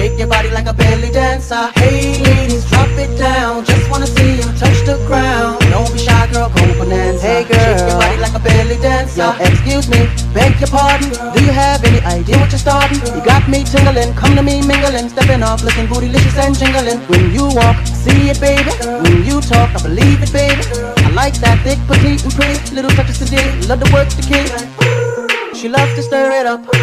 Shake your body like a belly dancer. Hey ladies, drop it down. Just wanna see you touch the pardon. Do you have any idea what you're starting? You got me tingling, come to me mingling, stepping off, looking bootylicious and jingling. When you walk, see it, baby. When you talk, I believe it, baby. I like that thick, petite, and pretty. Little touches today, love to work the kid. She loves to stir it up.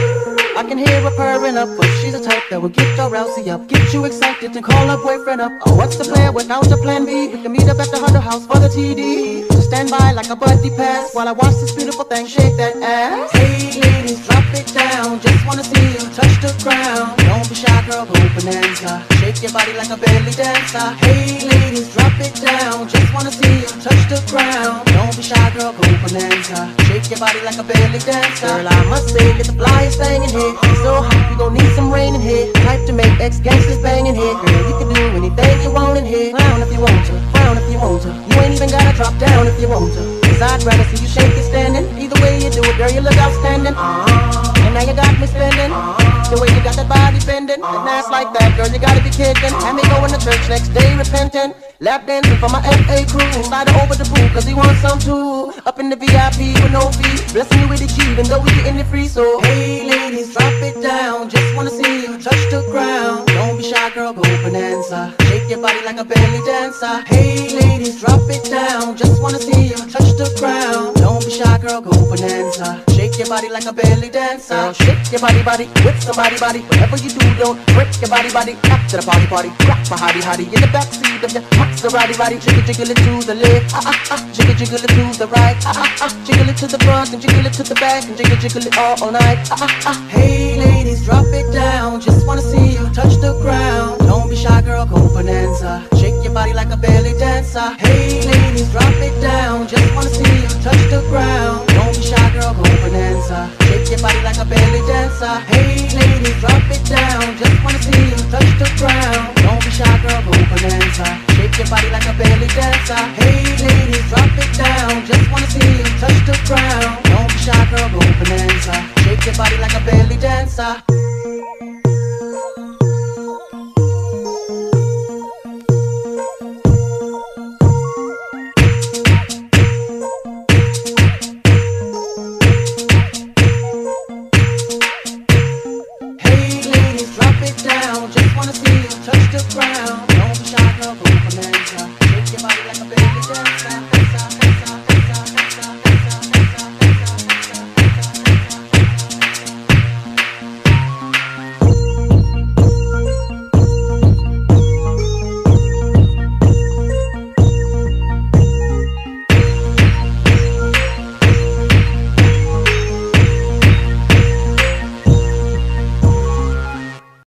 I can hear her purring up, but she's a type that will get your rousey up, get you excited and call her boyfriend up. Oh, what's the plan without a plan B? We can meet up at the Hunter House for the TD. Just stand by like a buddy pass while I watch this beautiful thing shake that ass. Hey ladies, drop it down. Just wanna see you touch the ground. Don't be shy, girl, go Bananza. Shake your body like a belly dancer. Hey ladies, drop it down. Just wanna see you touch the ground. Don't be shy, girl, go Bananza. Shake your body like a belly dancer. Girl, I must say, you're the flyest thing in here. So hot, we gon' need some rain in here. Type to make ex gangsters bang in here. Girl, you can do anything you want in here. Frown if you want to, frown if you want to. You ain't even gotta drop down if you want to. Cause I'd rather see you shake it standing. Either way you do it, girl, you look outstanding. Uh-huh. And now you got me spending. The way you got that body bending. And ass like that, girl, you gotta be kidding. Had me going to church next day repenting. Lap dancing for my FA crew. Slide over the pool, cause he wants some too. Up in the VIP with no fee. Blessing you with the G, even though we getting it free. So, body like a belly dancer. Hey ladies, drop it down. Just wanna see you touch the ground. Don't be shy, girl, go Bananza. Shake your body like a belly dancer. Shake your body, body, with somebody, body. Whatever you do, don't break your body, body. After the party, party, rock for hottie, hottie. In the backseat of your Maserati, body. Jiggle, jiggle it to the left, ah, ah, ah. Jiggle, jiggle it to the right, ah, ah, ah. Jiggle it to the front and jiggle it to the back and jiggle, jiggle it all, all night, ah, ah, ah. Hey ladies, drop it down. Just wanna see you touch the belly dancer. Hey ladies, drop it down. Just wanna see you touch the ground. Don't be shy, girl, go Bananza. Shake your body like a belly dancer. Hey ladies, drop it down. Just wanna see you touch the ground. Don't be shy, girl, go Bananza. Shake your body like a belly dancer. Hey ladies, drop it down. Just wanna see you touch the ground. Don't be shy, girl, go Bananza. Shake your body like a belly dancer.